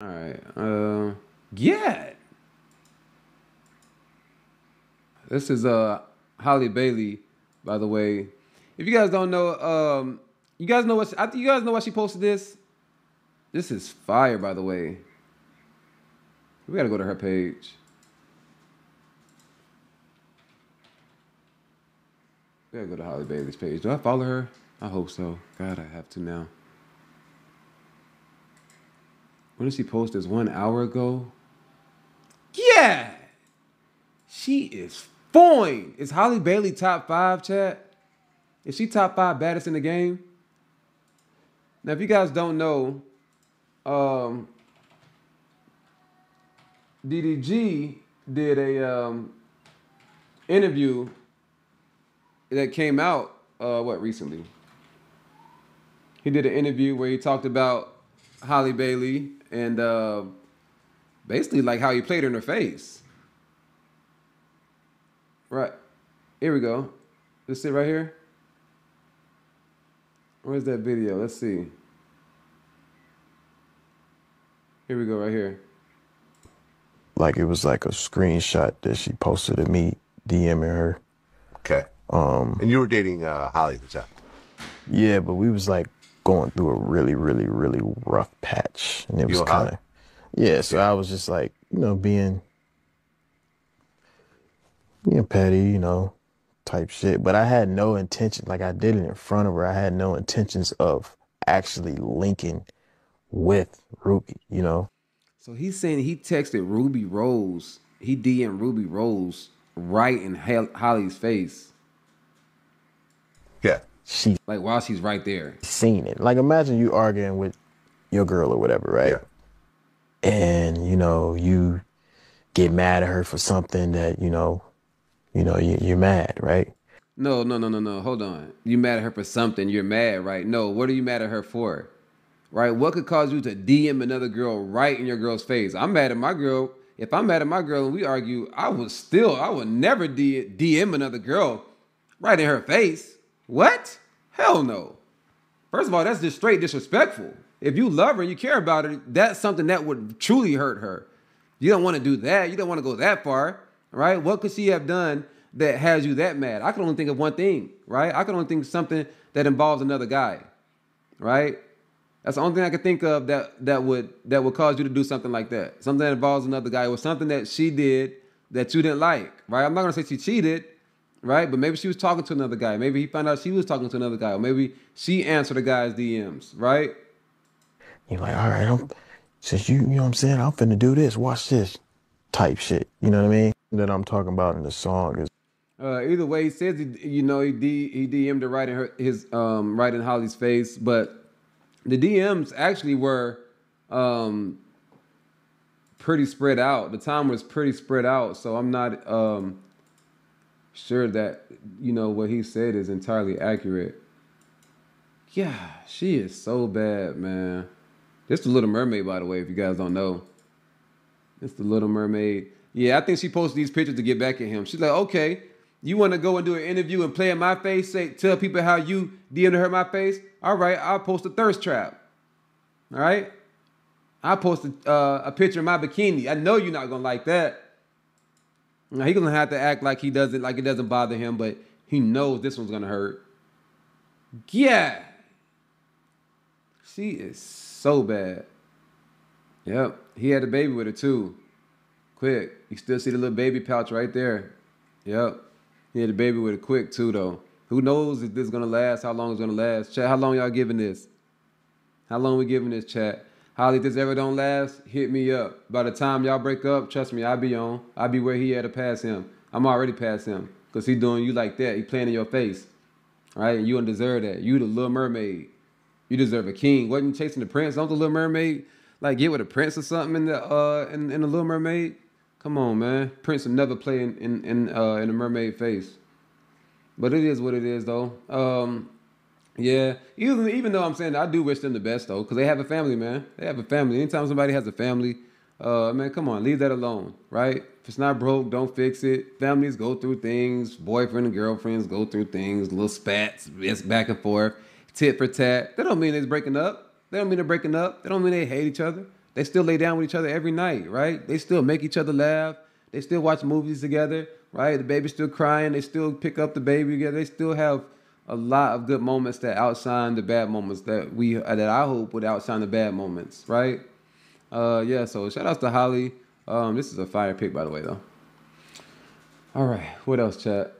All right. Uh, yeah. This is uh Halle Bailey, by the way. If you guys don't know, um, you guys know what I, you guys know why she posted this. This is fire, by the way. We gotta go to her page. We gotta go to Halle Bailey's page. Do I follow her? I hope so. God, I have to now. When did she post this? One hour ago? Yeah! She is fine. Is Halle Bailey top five, chat? Is she top five baddest in the game? Now, if you guys don't know, um, DDG did a um, interview that came out uh, what recently. He did an interview where he talked about Halle Bailey and uh, basically like how he played her in her face. Right. Here we go. Let's see right here. Where's that video? Let's see. Here we go, right here. Like it was like a screenshot that she posted of me DMing her. Okay. Um, And you were dating uh, Halle at the time. yeah, but we was like going through a really, really, really rough patch, and it was You and kind of yeah. So I was just like, you know, being being petty, you know, type shit. But I had no intention. Like I did it in front of her. I had no intentions of actually linking with Rubi. You know. So he's saying he texted Rubi Rose. He DM Rubi Rose right in Halle's face, Yeah. She like while she's right there. seen it. Like imagine you arguing with your girl or whatever, right? Yeah. And you know you get mad at her for something that you know, you know you, you're mad, right? No, no, no, no, no. Hold on. You mad at her for something? You're mad, right? No. What are you mad at her for? Right? What could cause you to DM another girl right in your girl's face? I'm mad at my girl. If I'm mad at my girl and we argue, I would still, I would never DM another girl right in her face. What? Hell no. First of all, that's just straight disrespectful. If you love her, you care about her, that's something that would truly hurt her. You don't want to do that. You don't want to go that far, right? What could she have done that has you that mad? I can only think of one thing, right? I can only think of something that involves another guy, right? That's the only thing I could think of that that would that would cause you to do something like that. Something that involves another guy or something that she did that you didn't like, right? I'm not gonna say she cheated, right? But maybe she was talking to another guy. Maybe he found out she was talking to another guy, or maybe she answered the guy's DMs, right? You're like, all right, I'm since you you know what I'm saying, I'm finna do this. Watch this, type shit. You know what I mean? That I'm talking about in the song is Uh, either way, he says he, you know, he D, he DM'd her right in her his um right in Halle's face, but the DMs actually were um pretty spread out. The time was pretty spread out, so I'm not um sure that you know what he said is entirely accurate. Yeah, she is so bad, man. This the Little Mermaid, by the way, if you guys don't know. It's the Little Mermaid. Yeah, I think she posted these pictures to get back at him. She's like, okay, you want to go and do an interview and play in my face, say tell people how you DM'd her my face. All right, I'll post a thirst trap. All right, I posted uh, a picture of my bikini. I know you're not gonna like that. Now he gonna have to act like he doesn't, like it doesn't bother him, but he knows this one's gonna hurt. Yeah, she is so bad. Yep, he had a baby with her too. Quick, you still see the little baby pouch right there. Yep, he had a baby with her quick too though. Who knows if this is gonna last? How long it's gonna last? Chat, how long y'all giving this? How long we giving this chat? Halle, if this ever don't last, hit me up. By the time y'all break up, trust me, I'll be on. I'll be where he at to pass him. I'm already past him. Cause he doing you like that. He playing in your face. Right? You don't deserve that. You the little mermaid. You deserve a king. Wasn't you chasing the prince? Don't the little mermaid like get with a prince or something in the uh in, in the little mermaid? Come on, man. Prince will never play in in, in uh in a mermaid face. But it is what it is though. Um yeah, even even though I'm saying that, I do wish them the best though, because they have a family, man. They have a family. Anytime somebody has a family, uh, man, come on, leave that alone, right? If it's not broke, don't fix it. Families go through things. Boyfriend and girlfriends go through things. Little spats, it's back and forth, tit for tat. That don't mean they're breaking up. They don't mean they're breaking up. They don't mean they hate each other. They still lay down with each other every night, right? They still make each other laugh. They still watch movies together, right? The baby's still crying. They still pick up the baby together. They still have a lot of good moments that outshine the bad moments that we that I hope would outshine the bad moments, right? Uh, yeah. So shout out to Halle. Um, this is a fire pick, by the way, though. All right. What else, chat?